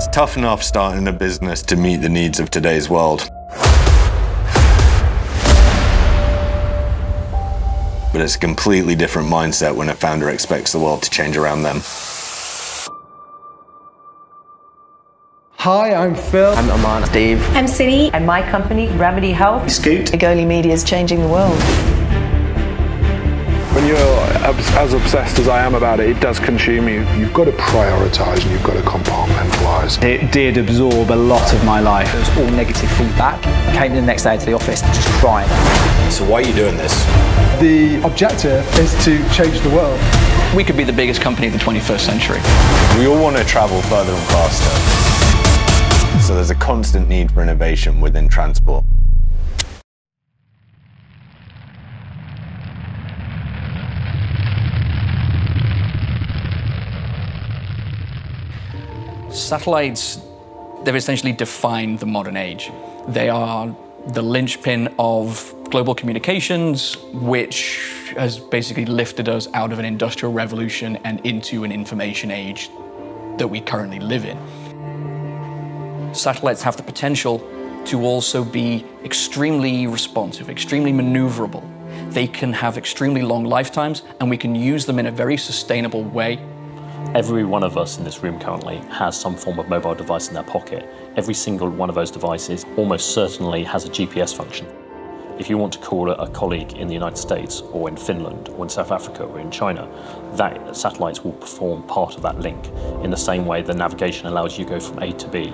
It's tough enough starting a business to meet the needs of today's world. But it's a completely different mindset when a founder expects the world to change around them. Hi, I'm Phil. I'm Aman. Steve. I'm Cindy. And my company, Remedy Health. Scoot. Agoli Media is changing the world. When you're as obsessed as I am about it, it does consume you. You've got to prioritize and you've got to compartmentalize. It did absorb a lot of my life. It was all negative feedback. I came the next day to the office just crying. So why are you doing this? The objective is to change the world. We could be the biggest company of the 21st century. We all want to travel further and faster. So there's a constant need for innovation within transport. Satellites, they've essentially defined the modern age. They are the linchpin of global communications, which has basically lifted us out of an industrial revolution and into an information age that we currently live in. Satellites have the potential to also be extremely responsive, extremely maneuverable. They can have extremely long lifetimes, and we can use them in a very sustainable way Every one of us in this room currently has some form of mobile device in their pocket. Every single one of those devices almost certainly has a GPS function. If you want to call a colleague in the United States or in Finland or in South Africa or in China, that satellites will perform part of that link in the same way the navigation allows you to go from A to B.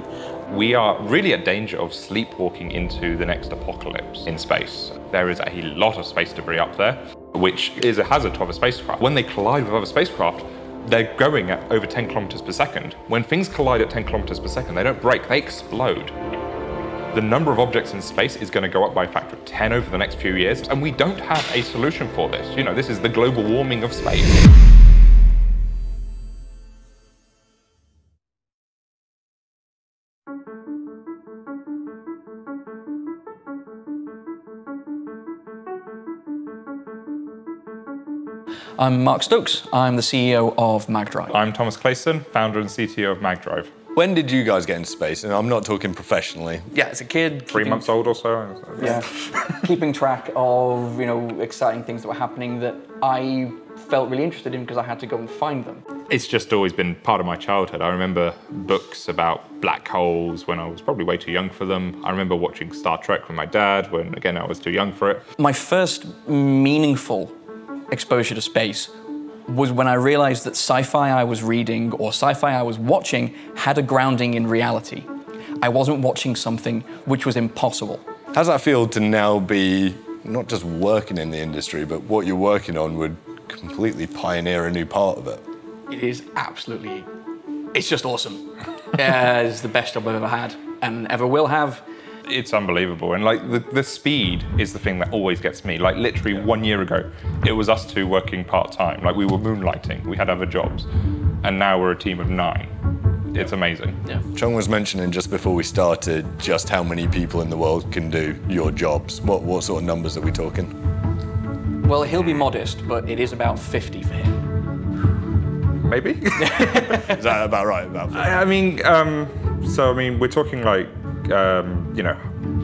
We are really at danger of sleepwalking into the next apocalypse in space. There is a lot of space debris up there, which is a hazard to other spacecraft. When they collide with other spacecraft, they're going at over 10 kilometers per second. When things collide at 10 kilometers per second, they don't break, they explode. The number of objects in space is going to go up by a factor of 10 over the next few years, and we don't have a solution for this. You know, this is the global warming of space. I'm Mark Stokes. I'm the CEO of MagDrive. I'm Thomas Clayson, founder and CTO of MagDrive. When did you guys get into space? And I'm not talking professionally. Yeah, as a kid. Three keeping, months old or so. Yeah. keeping track of, you know, exciting things that were happening that I felt really interested in because I had to go and find them. It's just always been part of my childhood. I remember books about black holes when I was probably way too young for them. I remember watching Star Trek with my dad when, again, I was too young for it. My first meaningful exposure to space was when I realized that sci-fi I was reading or sci-fi I was watching had a grounding in reality. I wasn't watching something which was impossible. How does that feel to now be not just working in the industry, but what you're working on would completely pioneer a new part of it? It is absolutely, it's just awesome. yeah, it's the best job I've ever had and ever will have it's unbelievable. And like the, the speed is the thing that always gets me. Like literally one year ago, it was us two working part time. Like we were moonlighting, we had other jobs. And now we're a team of nine. It's amazing. Yeah. Chong was mentioning just before we started just how many people in the world can do your jobs. What, what sort of numbers are we talking? Well, he'll be modest, but it is about 50 for him. Maybe. is that about right? About I, I mean, um, so I mean, we're talking like um, you know,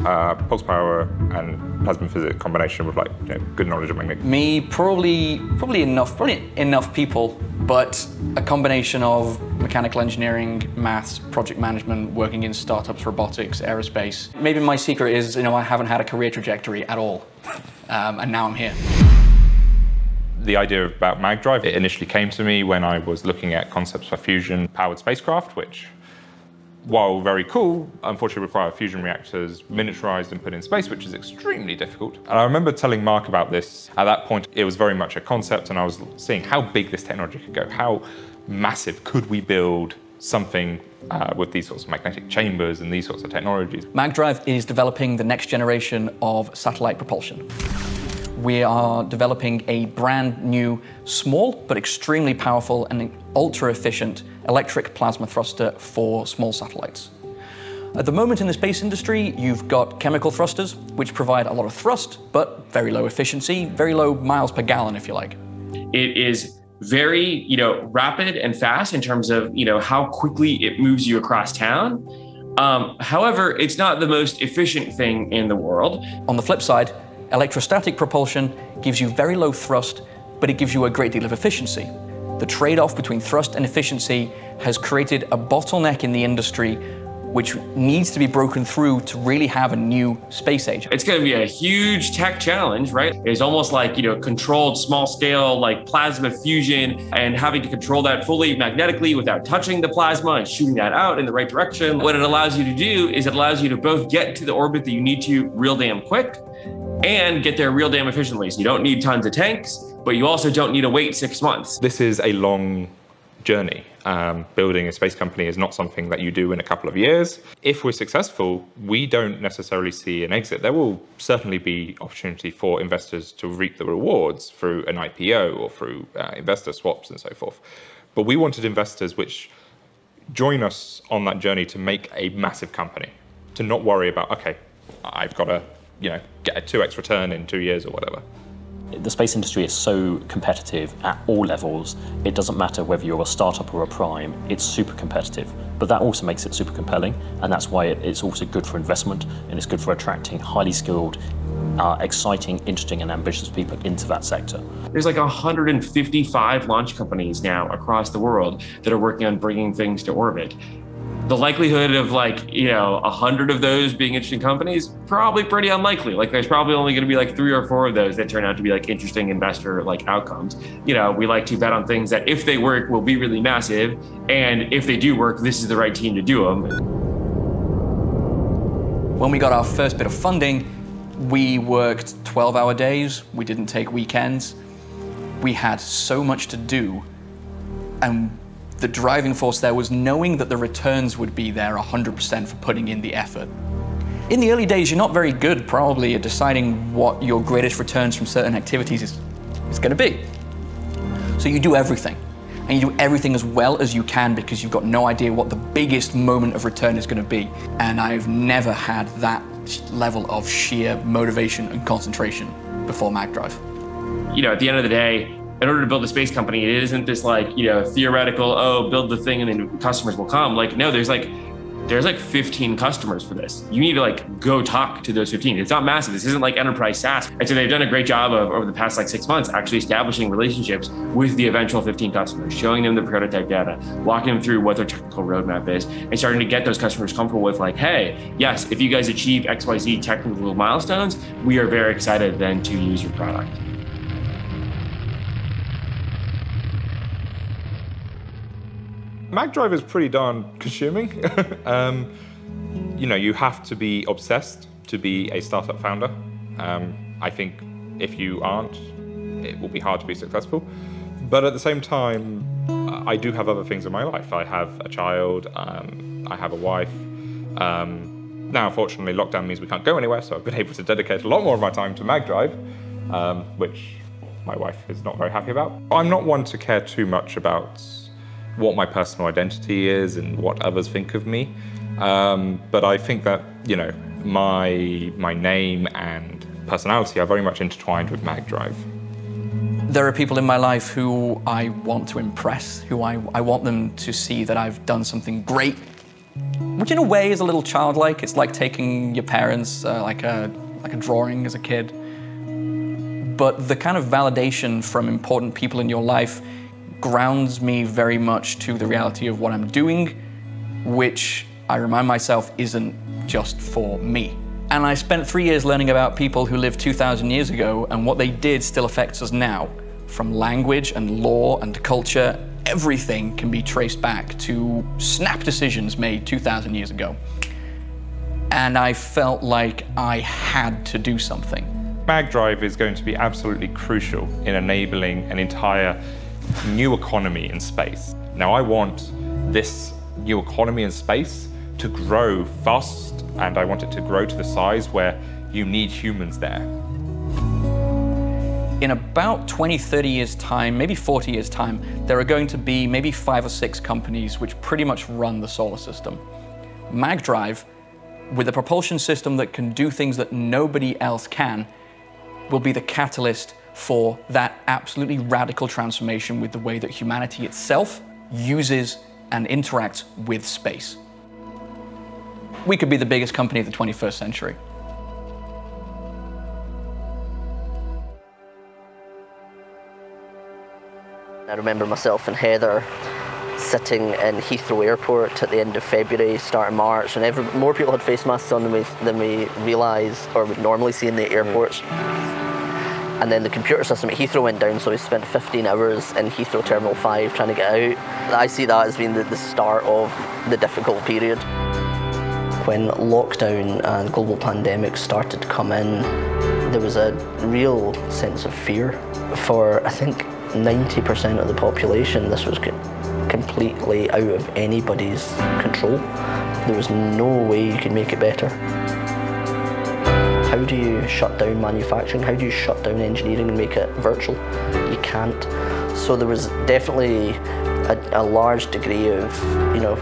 uh, pulse power and plasma physics combination with like you know, good knowledge of magnetic. Me, probably, probably enough, probably enough people, but a combination of mechanical engineering, maths, project management, working in startups, robotics, aerospace. Maybe my secret is, you know, I haven't had a career trajectory at all, um, and now I'm here. The idea about MagDrive, it initially came to me when I was looking at concepts for fusion-powered spacecraft, which while very cool, unfortunately require fusion reactors miniaturized and put in space, which is extremely difficult. And I remember telling Mark about this. At that point, it was very much a concept, and I was seeing how big this technology could go. How massive could we build something uh, with these sorts of magnetic chambers and these sorts of technologies? MagDrive is developing the next generation of satellite propulsion we are developing a brand new, small but extremely powerful and ultra efficient electric plasma thruster for small satellites. At the moment in the space industry, you've got chemical thrusters, which provide a lot of thrust, but very low efficiency, very low miles per gallon, if you like. It is very, you know, rapid and fast in terms of, you know, how quickly it moves you across town. Um, however, it's not the most efficient thing in the world. On the flip side, electrostatic propulsion gives you very low thrust, but it gives you a great deal of efficiency. The trade off between thrust and efficiency has created a bottleneck in the industry which needs to be broken through to really have a new space age. It's going to be a huge tech challenge, right? It's almost like, you know, controlled small scale, like plasma fusion and having to control that fully magnetically without touching the plasma and shooting that out in the right direction. What it allows you to do is it allows you to both get to the orbit that you need to real damn quick and get there real damn efficiently. So you don't need tons of tanks, but you also don't need to wait six months. This is a long journey. Um, building a space company is not something that you do in a couple of years. If we're successful, we don't necessarily see an exit. There will certainly be opportunity for investors to reap the rewards through an IPO or through uh, investor swaps and so forth. But we wanted investors which join us on that journey to make a massive company, to not worry about, okay, I've got to, you know, get a 2x return in two years or whatever the space industry is so competitive at all levels. It doesn't matter whether you're a startup or a prime, it's super competitive. But that also makes it super compelling, and that's why it's also good for investment and it's good for attracting highly skilled, uh, exciting, interesting, and ambitious people into that sector. There's like 155 launch companies now across the world that are working on bringing things to orbit the likelihood of like you know a hundred of those being interesting companies probably pretty unlikely. Like there's probably only going to be like three or four of those that turn out to be like interesting investor like outcomes. You know we like to bet on things that if they work will be really massive and if they do work this is the right team to do them when we got our first bit of funding we worked 12 hour days. We didn't take weekends. We had so much to do and the driving force there was knowing that the returns would be there 100% for putting in the effort. In the early days, you're not very good probably at deciding what your greatest returns from certain activities is, is going to be. So you do everything. And you do everything as well as you can because you've got no idea what the biggest moment of return is going to be. And I've never had that level of sheer motivation and concentration before MagDrive. You know, at the end of the day, in order to build a space company, it isn't this like, you know, theoretical, oh, build the thing and then customers will come. Like, no, there's like, there's like 15 customers for this. You need to like go talk to those 15. It's not massive. This isn't like enterprise SaaS. And so they've done a great job of over the past like six months actually establishing relationships with the eventual 15 customers, showing them the prototype data, walking them through what their technical roadmap is, and starting to get those customers comfortable with like, hey, yes, if you guys achieve XYZ technical milestones, we are very excited then to use your product. MagDrive is pretty darn consuming. um, you know, you have to be obsessed to be a startup founder. Um, I think if you aren't, it will be hard to be successful. But at the same time, I do have other things in my life. I have a child, um, I have a wife. Um, now, unfortunately, lockdown means we can't go anywhere, so I've been able to dedicate a lot more of my time to MagDrive, um, which my wife is not very happy about. I'm not one to care too much about what my personal identity is and what others think of me. Um, but I think that, you know, my, my name and personality are very much intertwined with MagDrive. There are people in my life who I want to impress, who I, I want them to see that I've done something great, which in a way is a little childlike. It's like taking your parents, uh, like, a, like a drawing as a kid. But the kind of validation from important people in your life grounds me very much to the reality of what I'm doing, which I remind myself isn't just for me. And I spent three years learning about people who lived 2,000 years ago, and what they did still affects us now. From language and law and culture, everything can be traced back to snap decisions made 2,000 years ago. And I felt like I had to do something. MagDrive is going to be absolutely crucial in enabling an entire new economy in space. Now I want this new economy in space to grow fast and I want it to grow to the size where you need humans there. In about 20, 30 years time, maybe 40 years time, there are going to be maybe five or six companies which pretty much run the solar system. MagDrive, with a propulsion system that can do things that nobody else can, will be the catalyst for that absolutely radical transformation with the way that humanity itself uses and interacts with space. We could be the biggest company of the 21st century. I remember myself and Heather sitting in Heathrow Airport at the end of February, start of March, and every, more people had face masks on than we, than we realised or would normally see in the mm. airports. And then the computer system at Heathrow went down, so we spent 15 hours in Heathrow Terminal 5 trying to get out. I see that as being the, the start of the difficult period. When lockdown and global pandemic started to come in, there was a real sense of fear. For, I think, 90% of the population, this was completely out of anybody's control. There was no way you could make it better. How do you shut down manufacturing? How do you shut down engineering and make it virtual? You can't. So there was definitely a, a large degree of, you know,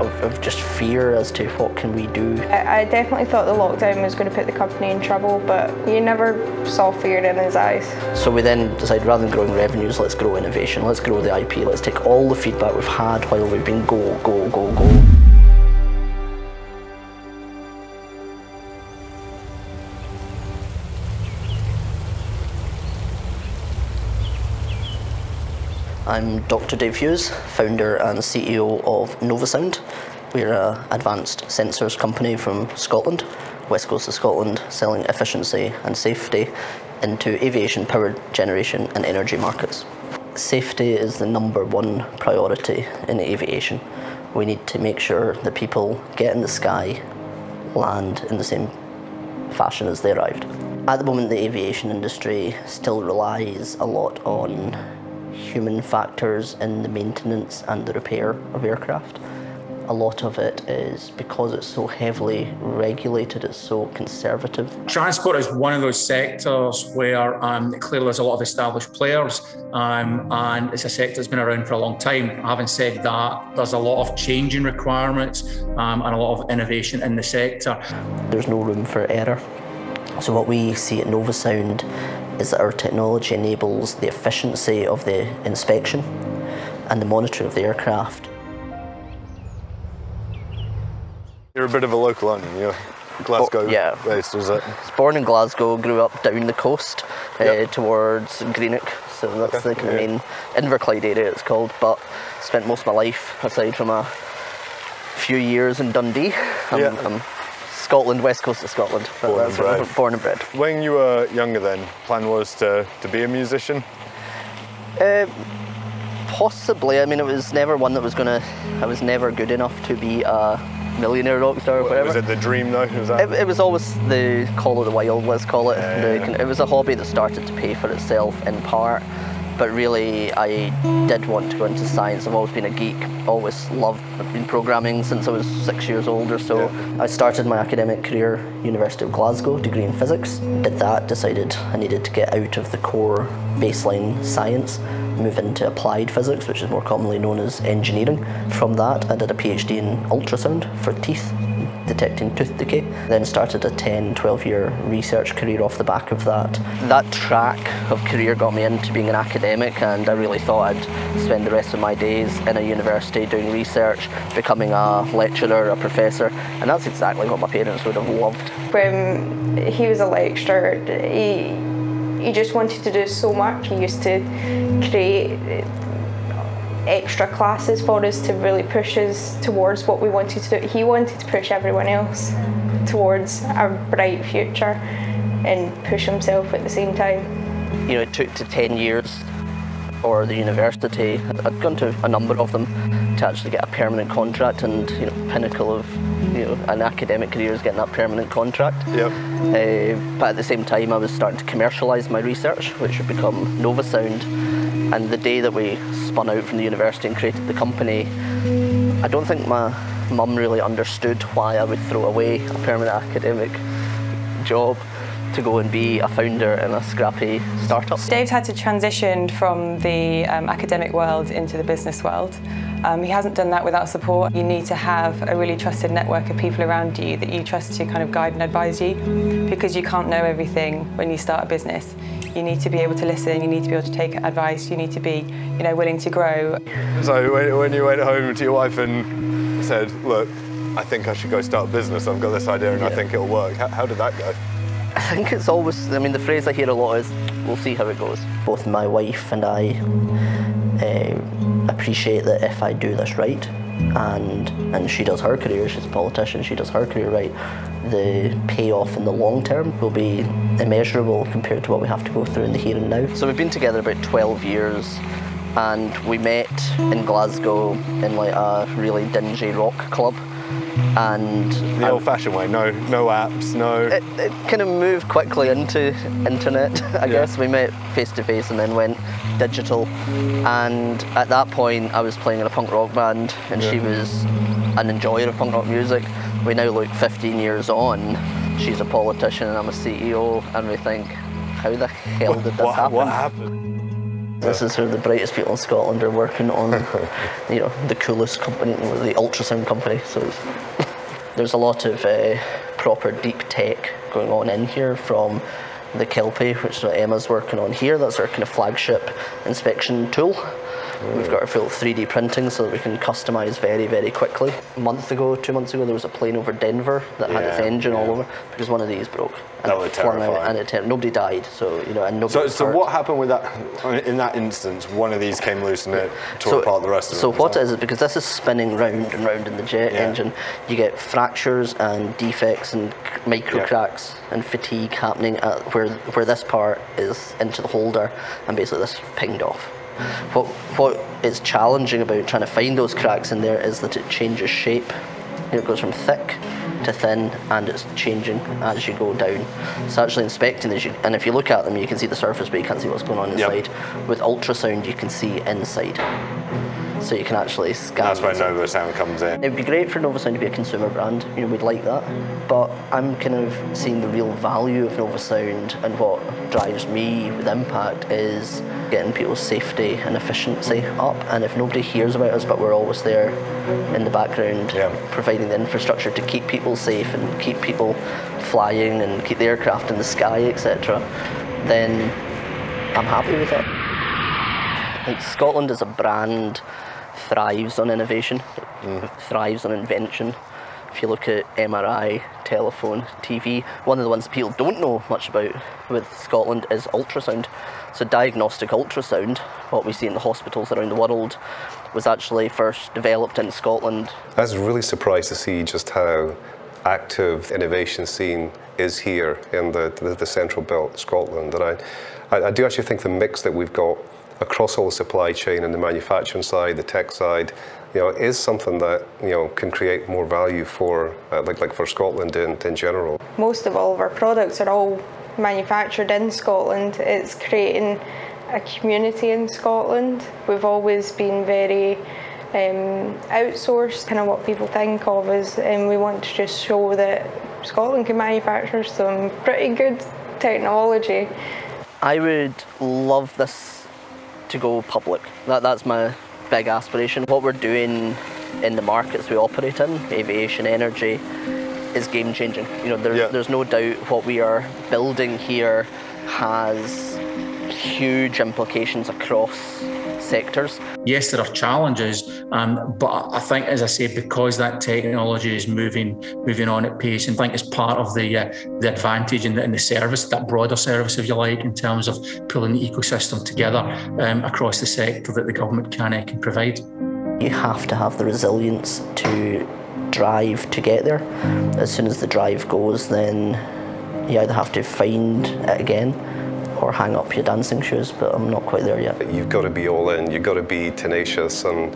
of, of, just fear as to what can we do. I, I, definitely thought the lockdown was going to put the company in trouble, but you never saw fear in his eyes. So we then decided rather than growing revenues, let's grow innovation, let's grow the IP, let's take all the feedback we've had while we've been go, go, go, go. I'm Dr. Dave Hughes, founder and CEO of Novosound. We're an advanced sensors company from Scotland, west coast of Scotland, selling efficiency and safety into aviation, power generation and energy markets. Safety is the number one priority in aviation. We need to make sure that people get in the sky, land in the same fashion as they arrived. At the moment, the aviation industry still relies a lot on human factors in the maintenance and the repair of aircraft. A lot of it is because it's so heavily regulated, it's so conservative. Transport is one of those sectors where um, clearly there's a lot of established players, um, and it's a sector that's been around for a long time. Having said that, there's a lot of changing requirements um, and a lot of innovation in the sector. There's no room for error. So, what we see at Novosound is that our technology enables the efficiency of the inspection and the monitoring of the aircraft. You're a bit of a local, aren't you? You're Glasgow oh, yeah. based, is it? I was born in Glasgow, grew up down the coast yep. uh, towards Greenock, so that's okay. the kind of main Inverclyde area it's called, but spent most of my life, aside from a few years in Dundee, I'm, yeah. I'm Scotland, west coast of Scotland. Born and, bred. born and bred. When you were younger then, plan was to, to be a musician? Uh, possibly. I mean, it was never one that was gonna, I was never good enough to be a millionaire rock star or whatever. Was it the dream though? Was that? It, it was always the call of the wild, let's call it. Yeah, yeah. It was a hobby that started to pay for itself in part but really I did want to go into science. I've always been a geek, always loved, I've been programming since I was six years old or so. Yeah. I started my academic career University of Glasgow, degree in physics. Did that, decided I needed to get out of the core baseline science, move into applied physics, which is more commonly known as engineering. From that, I did a PhD in ultrasound for teeth detecting tooth decay. Then started a 10, 12 year research career off the back of that. That track of career got me into being an academic and I really thought I'd spend the rest of my days in a university doing research, becoming a lecturer, a professor, and that's exactly what my parents would have loved. When he was a lecturer, he, he just wanted to do so much. He used to create extra classes for us to really push us towards what we wanted to do. He wanted to push everyone else towards a bright future and push himself at the same time. You know, it took to 10 years for the university. I'd gone to a number of them to actually get a permanent contract and, you know, pinnacle of you know, an academic career is getting that permanent contract. Yep. Uh, but at the same time, I was starting to commercialise my research, which would become Novosound. And the day that we spun out from the university and created the company, I don't think my mum really understood why I would throw away a permanent academic job to go and be a founder in a scrappy startup. Dave's had to transition from the um, academic world into the business world. Um, he hasn't done that without support. You need to have a really trusted network of people around you that you trust to kind of guide and advise you because you can't know everything when you start a business. You need to be able to listen, you need to be able to take advice, you need to be, you know, willing to grow. So when, when you went home to your wife and said, look, I think I should go start a business, I've got this idea and yeah. I think it'll work, how, how did that go? I think it's always, I mean, the phrase I hear a lot is, we'll see how it goes. Both my wife and I uh, appreciate that if I do this right, and and she does her career, she's a politician, she does her career right, the payoff in the long term will be immeasurable compared to what we have to go through in the here and now. So we've been together about 12 years and we met in Glasgow in like a really dingy rock club and the old-fashioned way. No, no apps, no. It, it, kind of moved quickly into internet. I yeah. guess we met face to face and then went digital. And at that point, I was playing in a punk rock band, and yeah. she was an enjoyer of punk rock music. We now look 15 years on. She's a politician, and I'm a CEO, and we think, how the hell did this what, happen? What happened? This is where the brightest people in Scotland are working on, you know, the coolest company, the ultrasound company. So there's a lot of uh, proper deep tech going on in here from the Kelpie, which is what Emma's working on here. That's our kind of flagship inspection tool. We've got our full 3D printing so that we can customize very, very quickly. A month ago, two months ago, there was a plane over Denver that yeah, had its engine yeah. all over because one of these broke. And that would terrifying. and it nobody died, so you know, and nobody. So, so what happened with that? In that instance, one of these came loose and it tore so, apart the rest of so it. So what it is because this is spinning round and round in the jet yeah. engine, you get fractures and defects and micro cracks and fatigue happening at where where this part is into the holder, and basically this pinged off. What, what is challenging about trying to find those cracks in there is that it changes shape. It goes from thick to thin and it's changing as you go down. So actually inspecting these, and if you look at them, you can see the surface, but you can't see what's going on inside. Yep. With ultrasound, you can see inside so you can actually scan. That's where Novosound comes in. It'd be great for Novosound to be a consumer brand. You know, we'd like that. But I'm kind of seeing the real value of Novosound, and what drives me with Impact is getting people's safety and efficiency up. And if nobody hears about us, but we're always there in the background, yeah. providing the infrastructure to keep people safe and keep people flying and keep the aircraft in the sky, etc., then I'm happy with it. Like Scotland is a brand thrives on innovation, mm. thrives on invention. If you look at MRI, telephone, TV, one of the ones people don't know much about with Scotland is ultrasound. So, diagnostic ultrasound, what we see in the hospitals around the world, was actually first developed in Scotland. I was really surprised to see just how active innovation scene is here in the, the, the central belt, Scotland. And I, I, I do actually think the mix that we've got across all the supply chain and the manufacturing side, the tech side, you know, is something that you know can create more value for uh, like like for Scotland in, in general. Most of all of our products are all manufactured in Scotland. It's creating a community in Scotland. We've always been very um, outsourced, kind of what people think of us, and we want to just show that Scotland can manufacture some pretty good technology. I would love this to go public. That, that's my big aspiration. What we're doing in the markets we operate in, aviation, energy, is game changing. You know, there, yeah. there's no doubt what we are building here has huge implications across sectors. Yes, there are challenges, um, but I think, as I say, because that technology is moving moving on at pace, and I think it's part of the uh, the advantage in the, in the service, that broader service, if you like, in terms of pulling the ecosystem together um, across the sector that the government can, uh, can provide. You have to have the resilience to drive to get there. As soon as the drive goes, then you either have to find it again or hang up your dancing shoes, but I'm not quite there yet. You've got to be all in, you've got to be tenacious, and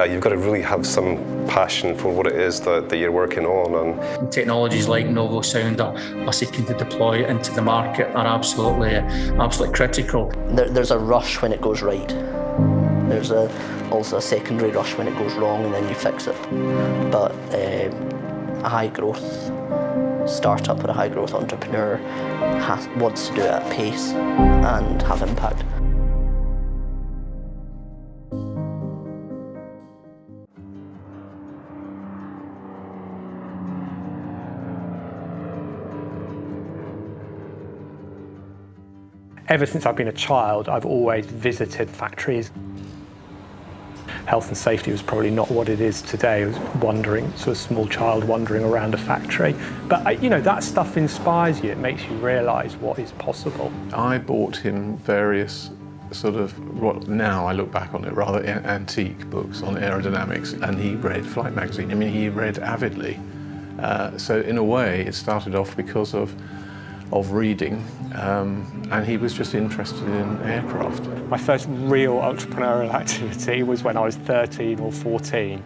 uh, you've got to really have some passion for what it is that, that you're working on. And Technologies like Novosound are, are seeking to deploy into the market are absolutely, absolutely critical. There, there's a rush when it goes right. There's a, also a secondary rush when it goes wrong and then you fix it. But uh, high growth startup or a high growth entrepreneur has, wants to do it at pace and have impact. Ever since I've been a child, I've always visited factories. Health and safety was probably not what it is today. I was wandering, sort of small child wandering around a factory. But you know, that stuff inspires you. It makes you realise what is possible. I bought him various sort of what now I look back on it rather antique books on aerodynamics, and he read Flight Magazine. I mean, he read avidly. Uh, so in a way, it started off because of of reading, um, and he was just interested in aircraft. My first real entrepreneurial activity was when I was 13 or 14.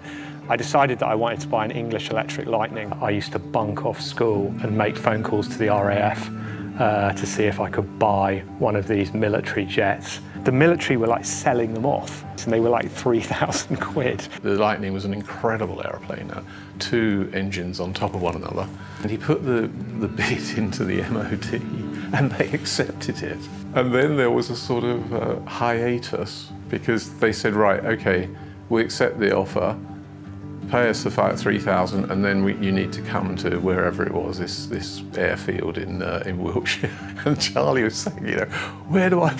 I decided that I wanted to buy an English Electric Lightning. I used to bunk off school and make phone calls to the RAF uh, to see if I could buy one of these military jets the military were like selling them off and they were like 3,000 quid. The Lightning was an incredible aeroplane, uh, two engines on top of one another. And he put the, the bid into the MOD and they accepted it. And then there was a sort of uh, hiatus because they said, right, okay, we accept the offer, pay us the 3000 and then we, you need to come to wherever it was, this, this airfield in, uh, in Wiltshire. And Charlie was saying, you know, where do I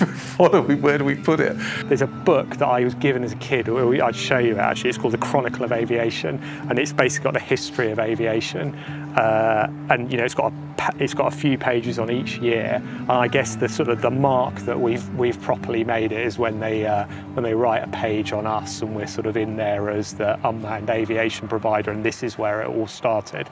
we, where do we put it? There's a book that I was given as a kid, I'd show you actually, it's called The Chronicle of Aviation, and it's basically got the history of aviation. Uh, and you know, it's got a, it's got a few pages on each year. And I guess the sort of the mark that we've we've properly made it is when they uh, when they write a page on us, and we're sort of in there as the unmanned aviation provider, and this is where it all started.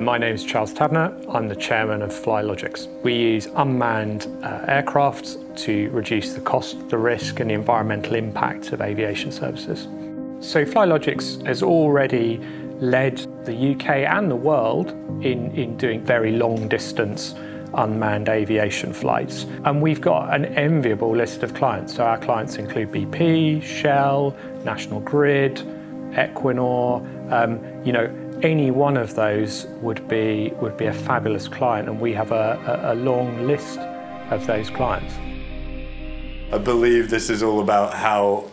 My name is Charles Tabner. I'm the chairman of FlyLogix. We use unmanned uh, aircraft to reduce the cost, the risk and the environmental impact of aviation services. So FlyLogix has already led the UK and the world in, in doing very long distance unmanned aviation flights. And we've got an enviable list of clients. So our clients include BP, Shell, National Grid, Equinor, um, you know, any one of those would be would be a fabulous client, and we have a, a, a long list of those clients. I believe this is all about how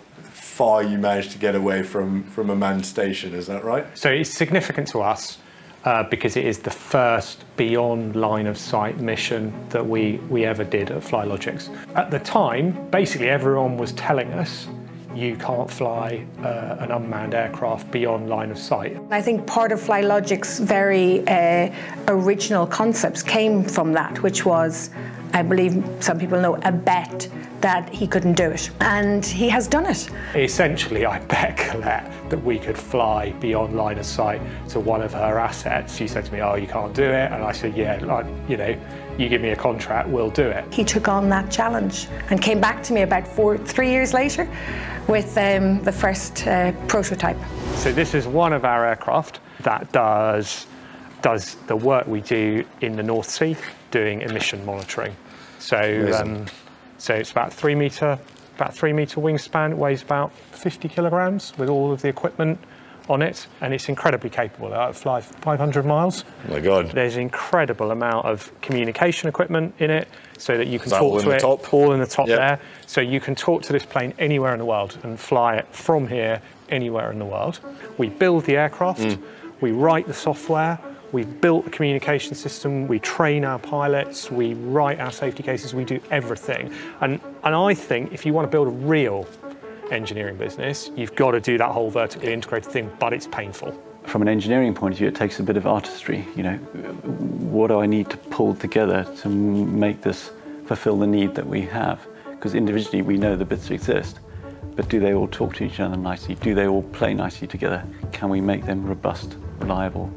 far you managed to get away from from a manned station. Is that right? So it's significant to us. Uh, because it is the first beyond line of sight mission that we, we ever did at FlyLogix. At the time, basically everyone was telling us you can't fly uh, an unmanned aircraft beyond line of sight. I think part of FlyLogix's very uh, original concepts came from that, which was, I believe some people know, a bet that he couldn't do it. And he has done it. Essentially, I bet Colette that we could fly beyond line of sight to one of her assets. She said to me, oh, you can't do it. And I said, yeah, like, you know, you give me a contract, we'll do it. He took on that challenge and came back to me about four, three years later with um, the first uh, prototype. So this is one of our aircraft that does does the work we do in the North Sea, doing emission monitoring. So um, so it's about three meter about three meter wingspan. It weighs about 50 kilograms with all of the equipment on it, and it's incredibly capable. It flies 500 miles. Oh my God! There's an incredible amount of communication equipment in it, so that you can that talk to it. Top? All in the top yep. there, so you can talk to this plane anywhere in the world and fly it from here anywhere in the world. We build the aircraft, mm. we write the software, We've built the communication system, we train our pilots, we write our safety cases, we do everything. And, and I think if you want to build a real engineering business, you've got to do that whole vertically integrated thing, but it's painful. From an engineering point of view, it takes a bit of artistry. You know, what do I need to pull together to make this fulfill the need that we have? Because individually we know the bits exist, but do they all talk to each other nicely? Do they all play nicely together? Can we make them robust, reliable,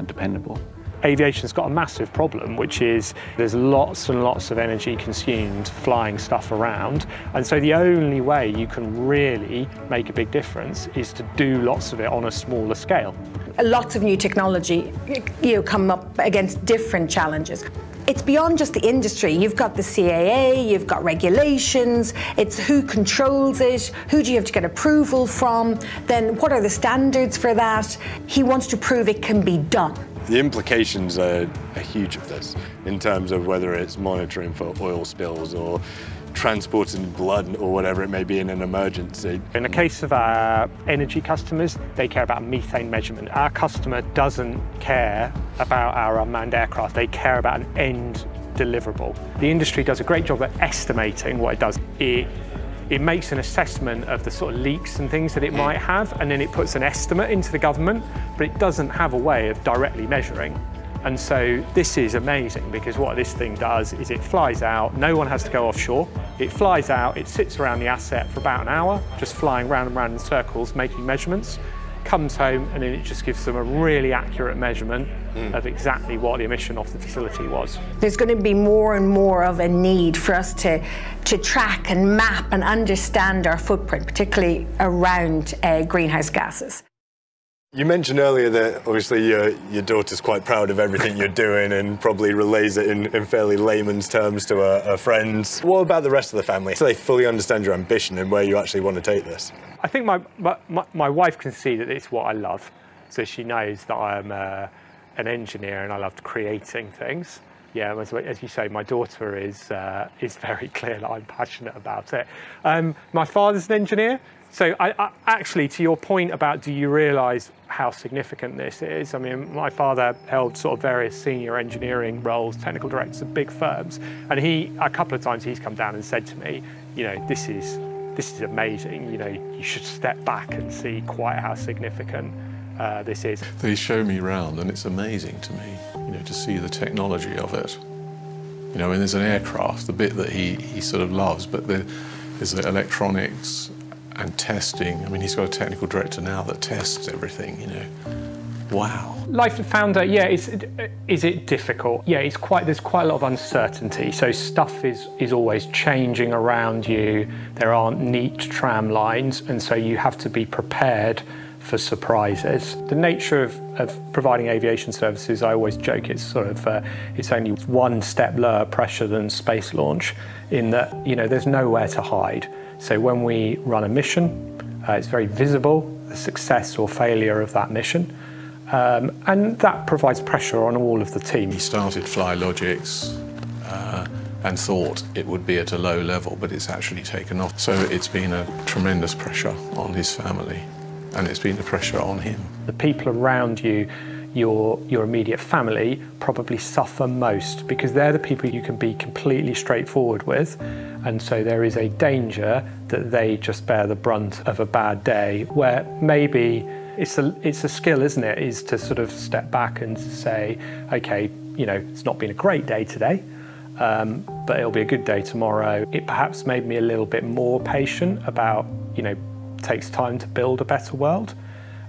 and dependable. Aviation's got a massive problem, which is there's lots and lots of energy consumed flying stuff around. And so the only way you can really make a big difference is to do lots of it on a smaller scale. Lots of new technology, you come up against different challenges. It's beyond just the industry. You've got the CAA, you've got regulations, it's who controls it, who do you have to get approval from, then what are the standards for that? He wants to prove it can be done. The implications are, are huge of this in terms of whether it's monitoring for oil spills or transporting blood or whatever it may be in an emergency. In the case of our energy customers, they care about methane measurement. Our customer doesn't care about our unmanned aircraft, they care about an end deliverable. The industry does a great job at estimating what it does. It it makes an assessment of the sort of leaks and things that it hmm. might have, and then it puts an estimate into the government, but it doesn't have a way of directly measuring. And so this is amazing because what this thing does is it flies out, no one has to go offshore. It flies out, it sits around the asset for about an hour, just flying round and round in circles, making measurements comes home and then it just gives them a really accurate measurement mm. of exactly what the emission off the facility was. There's going to be more and more of a need for us to, to track and map and understand our footprint, particularly around uh, greenhouse gases. You mentioned earlier that obviously your, your daughter's quite proud of everything you're doing and probably relays it in, in fairly layman's terms to her, her, friends. What about the rest of the family? So they fully understand your ambition and where you actually want to take this? I think my, my, my wife can see that it's what I love. So she knows that I'm uh, an engineer and I love creating things. Yeah, as, as you say, my daughter is, uh, is very clear that I'm passionate about it. Um, my father's an engineer, so I, I, actually, to your point about do you realise how significant this is? I mean, my father held sort of various senior engineering roles, technical directors of big firms, and he a couple of times he's come down and said to me, you know, this is this is amazing. You know, you should step back and see quite how significant uh, this is. They show me around, and it's amazing to me, you know, to see the technology of it. You know, and there's an aircraft, the bit that he, he sort of loves, but there's the electronics and testing. I mean, he's got a technical director now that tests everything, you know. Wow. Life of founder, yeah, is, is it difficult? Yeah, it's quite, there's quite a lot of uncertainty. So stuff is, is always changing around you. There aren't neat tram lines, and so you have to be prepared for surprises. The nature of, of providing aviation services, I always joke, it's sort of, uh, it's only one step lower pressure than space launch in that, you know, there's nowhere to hide. So when we run a mission, uh, it's very visible, the success or failure of that mission. Um, and that provides pressure on all of the team. He started FlyLogix uh, and thought it would be at a low level, but it's actually taken off. So it's been a tremendous pressure on his family, and it's been a pressure on him. The people around you your, your immediate family probably suffer most because they're the people you can be completely straightforward with. And so there is a danger that they just bear the brunt of a bad day where maybe it's a, it's a skill, isn't it? Is to sort of step back and say, okay, you know, it's not been a great day today, um, but it'll be a good day tomorrow. It perhaps made me a little bit more patient about, you know, takes time to build a better world.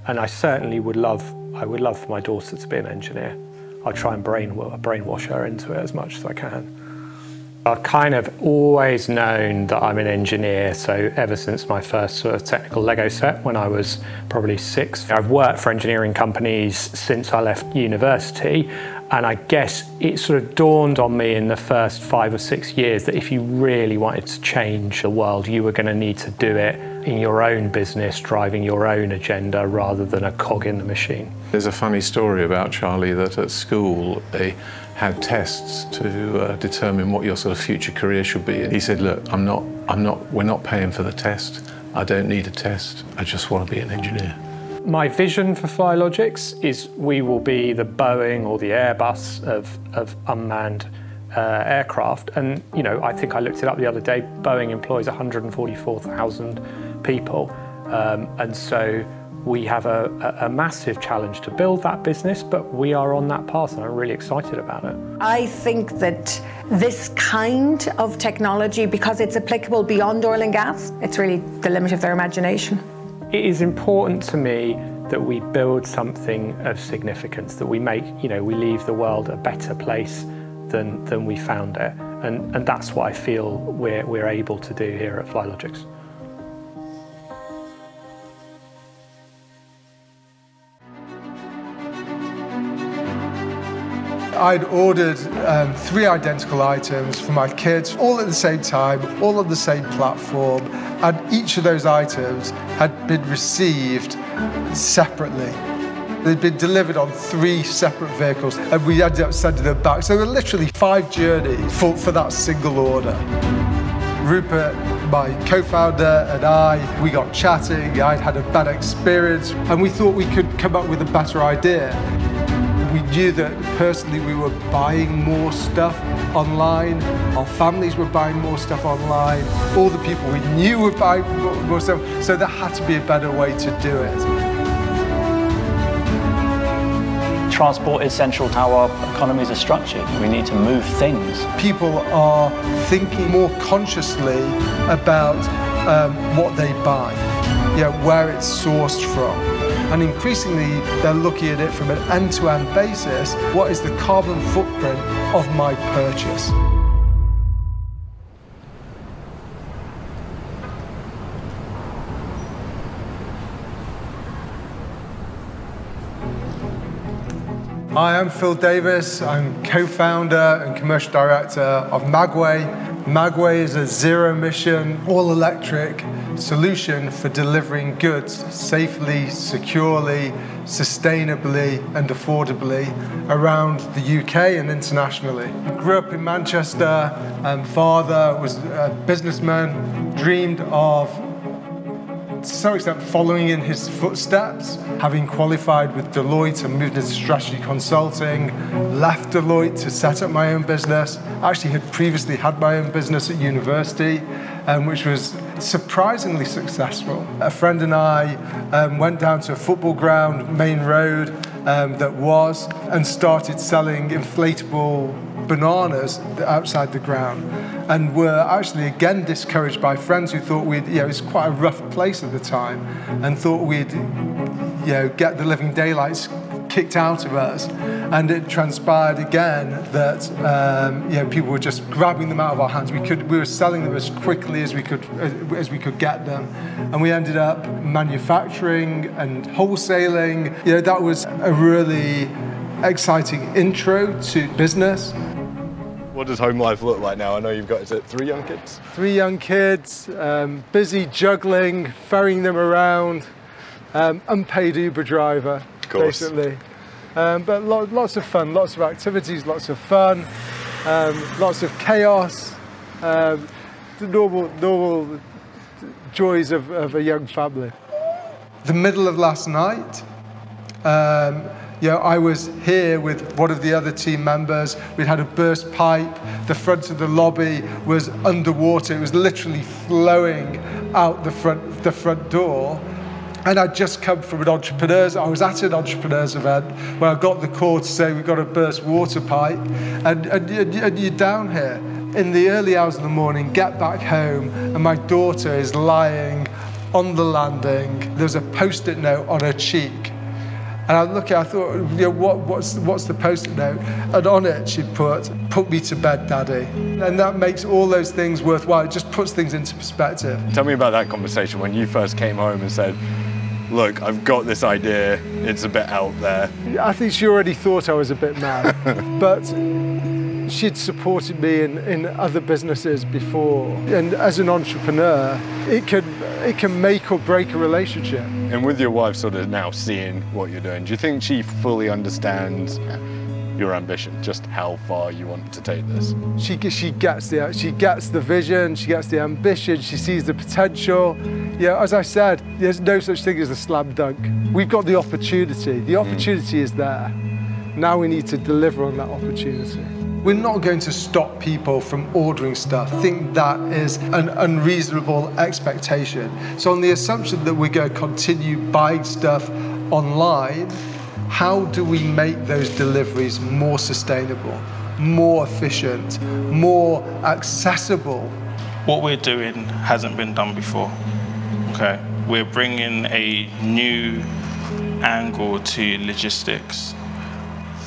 And I certainly would love I would love for my daughter to be an engineer. I'll try and brain, brainwash her into it as much as I can. I've kind of always known that I'm an engineer, so ever since my first sort of technical Lego set when I was probably six. I've worked for engineering companies since I left university, and I guess it sort of dawned on me in the first five or six years that if you really wanted to change the world, you were going to need to do it in your own business, driving your own agenda rather than a cog in the machine. There's a funny story about Charlie that at school they had tests to uh, determine what your sort of future career should be. And he said, look, I'm not, I'm not, we're not paying for the test. I don't need a test. I just want to be an engineer. My vision for FlyLogix is we will be the Boeing or the Airbus of, of unmanned uh, aircraft. And, you know, I think I looked it up the other day, Boeing employs 144,000 people. Um, and so we have a, a, massive challenge to build that business, but we are on that path and I'm really excited about it. I think that this kind of technology, because it's applicable beyond oil and gas, it's really the limit of their imagination. It is important to me that we build something of significance, that we make, you know, we leave the world a better place than, than we found it. And, and that's what I feel we're, we're able to do here at FlyLogix. I'd ordered um, three identical items for my kids, all at the same time, all on the same platform, and each of those items had been received separately. They'd been delivered on three separate vehicles, and we ended up sending them back. So there were literally five journeys for, for that single order. Rupert, my co-founder, and I, we got chatting. I'd had a bad experience, and we thought we could come up with a better idea. We knew that personally we were buying more stuff online. Our families were buying more stuff online. All the people we knew were buying more stuff. So there had to be a better way to do it. Transport is central to how our economies are structured. We need to move things. People are thinking more consciously about um, what they buy, you know, where it's sourced from. And increasingly, they're looking at it from an end-to-end basis. What is the carbon footprint of my purchase? Hi, I'm Phil Davis. I'm co-founder and commercial director of Magway. Magway is a zero-emission, all-electric solution for delivering goods safely, securely, sustainably and affordably around the UK and internationally. I grew up in Manchester, and father was a businessman, dreamed of to some extent following in his footsteps, having qualified with Deloitte and moved into strategy consulting, left Deloitte to set up my own business. I actually had previously had my own business at university, um, which was surprisingly successful. A friend and I um, went down to a football ground, main road, um, that was, and started selling inflatable bananas outside the ground and were actually again discouraged by friends who thought we'd, you know, it was quite a rough place at the time and thought we'd, you know, get the living daylights kicked out of us. And it transpired again that um, you know, people were just grabbing them out of our hands. We, could, we were selling them as quickly as we, could, as we could get them. And we ended up manufacturing and wholesaling. You know, that was a really exciting intro to business. What does home life look like now? I know you've got, is it three young kids? Three young kids, um, busy juggling, ferrying them around, um, unpaid Uber driver, basically. Um, but lo lots of fun, lots of activities, lots of fun, um, lots of chaos, um, the normal, normal joys of, of a young family. The middle of last night, um, you know, I was here with one of the other team members. We'd had a burst pipe. The front of the lobby was underwater. It was literally flowing out the front, the front door. And I'd just come from an entrepreneurs, I was at an entrepreneurs event where I got the call to say we've got a burst water pipe and, and, and you're down here. In the early hours of the morning, get back home and my daughter is lying on the landing. There's a post-it note on her cheek and I look at I thought, you know, what, what's, what's the post-it note? And on it she put, put me to bed, daddy. And that makes all those things worthwhile. It just puts things into perspective. Tell me about that conversation when you first came home and said, look, I've got this idea, it's a bit out there. I think she already thought I was a bit mad, but she'd supported me in, in other businesses before. And as an entrepreneur, it can, it can make or break a relationship. And with your wife sort of now seeing what you're doing, do you think she fully understands your ambition, just how far you want to take this? She, she, gets the, she gets the vision, she gets the ambition, she sees the potential. Yeah, as I said, there's no such thing as a slam dunk. We've got the opportunity. The opportunity mm. is there. Now we need to deliver on that opportunity. We're not going to stop people from ordering stuff. Think that is an unreasonable expectation. So on the assumption that we're going to continue buying stuff online, how do we make those deliveries more sustainable, more efficient, more accessible? What we're doing hasn't been done before. Okay, we're bringing a new angle to logistics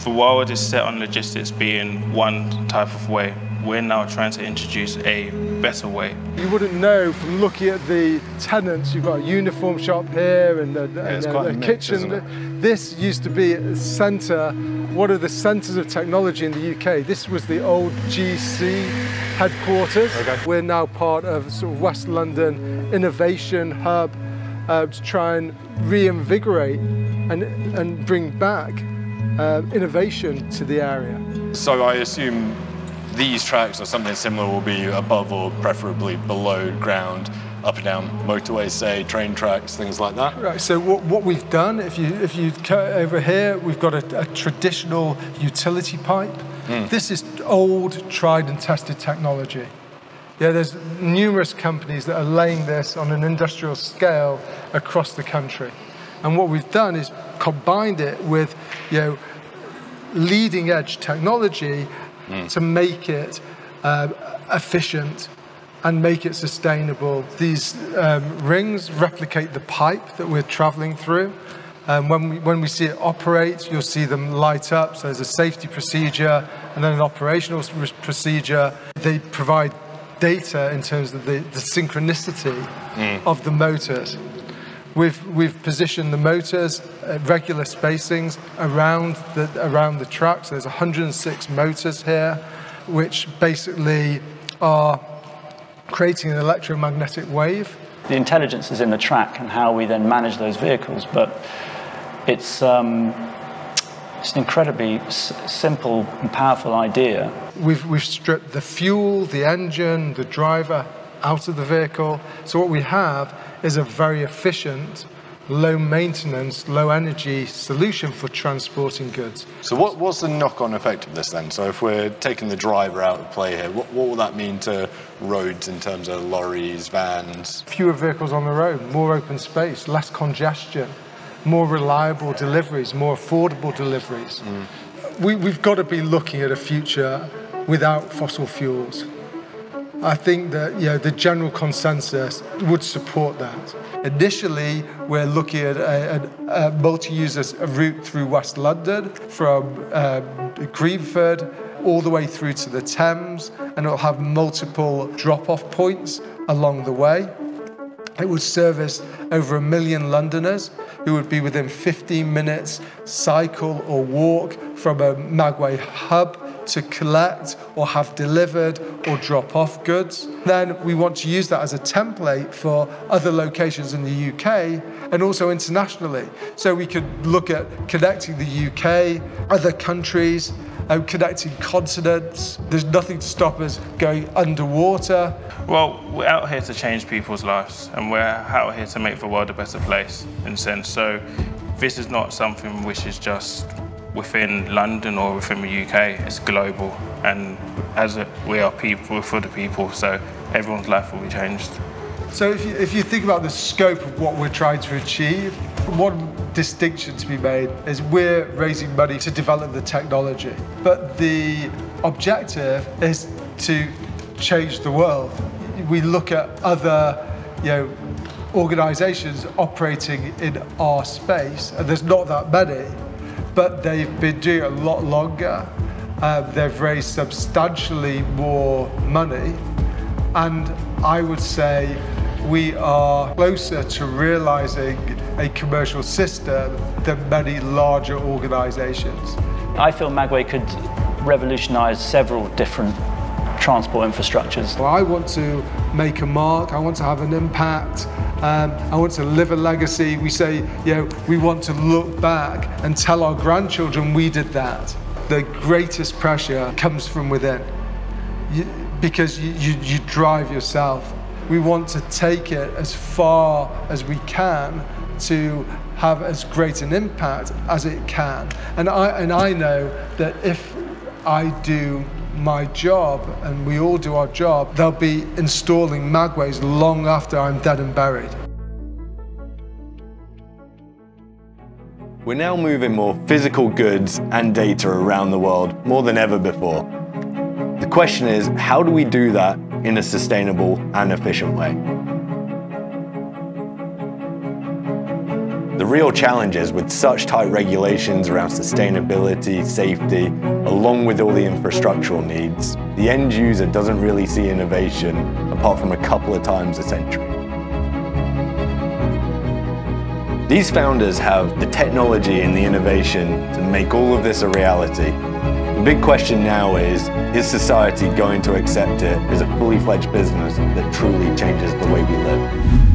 the world is set on logistics being one type of way. We're now trying to introduce a better way. You wouldn't know from looking at the tenants. You've got a uniform shop here and a, yeah, and a, a, a mix, kitchen. This used to be a centre, one of the centres of technology in the UK. This was the old GC headquarters. Okay. We're now part of sort of West London innovation hub uh, to try and reinvigorate and, and bring back uh, innovation to the area. So I assume these tracks or something similar will be above or preferably below ground, up and down motorways, say, train tracks, things like that? Right, so what, what we've done, if you, if you cut over here, we've got a, a traditional utility pipe. Mm. This is old, tried and tested technology. Yeah, there's numerous companies that are laying this on an industrial scale across the country. And what we've done is combined it with, you know, leading edge technology Mm. to make it uh, efficient and make it sustainable. These um, rings replicate the pipe that we're traveling through. Um, when, we, when we see it operate, you'll see them light up. So there's a safety procedure and then an operational procedure. They provide data in terms of the, the synchronicity Mm. of the motors. We've, we've positioned the motors at regular spacings around the, around the track. So there's 106 motors here, which basically are creating an electromagnetic wave. The intelligence is in the track and how we then manage those vehicles, but it's, um, it's an incredibly s- simple and powerful idea. We've, we've stripped the fuel, the engine, the driver out of the vehicle. So what we have is a very efficient, low maintenance, low energy solution for transporting goods. So what, what's the knock-on effect of this then? So if we're taking the driver out of play here, what, what will that mean to roads in terms of lorries, vans? Fewer vehicles on the road, more open space, less congestion, more reliable deliveries, more affordable deliveries. Mm. We, we've got to be looking at a future without fossil fuels. I think that you know, the general consensus would support that. Initially, we're looking at a, a, a multi-user route through West London from um, Greenford all the way through to the Thames, and it'll have multiple drop-off points along the way. It would service over a million Londoners who would be within 15 minutes cycle or walk from a Magway hub to collect or have delivered or drop off goods. Then we want to use that as a template for other locations in the UK and also internationally. So we could look at connecting the UK, other countries, uh, connecting continents. There's nothing to stop us going underwater. Well, we're out here to change people's lives, and we're out here to make the world a better place, in a sense. So, this is not something which is just within London or within the UK. It's global, and as a, we are people, we're for the people. So, everyone's life will be changed. So if you, if you think about the scope of what we're trying to achieve, one distinction to be made is we're raising money to develop the technology. But the objective is to change the world. We look at other, you know, organizations operating in our space, and there's not that many, but they've been doing it a lot longer. Uh, they've raised substantially more money, and I would say we are closer to realizing a commercial system than many larger organizations. I feel Magway could revolutionise several different transport infrastructures. Well, I want to make a mark, I want to have an impact, um, I want to live a legacy. We say, you know, we want to look back and tell our grandchildren we did that. The greatest pressure comes from within you, because you, you, you drive yourself. We want to take it as far as we can to have as great an impact as it can. And I, and I know that if I do my job and we all do our job, they'll be installing magways long after I'm dead and buried. We're now moving more physical goods and data around the world more than ever before. The question is, how do we do that in a sustainable and efficient way? The real challenge is with such tight regulations around sustainability, safety, along with all the infrastructural needs, the end user doesn't really see innovation apart from a couple of times a century. These founders have the technology and the innovation to make all of this a reality. The big question now is, is society going to accept it as a fully fledged business that truly changes the way we live?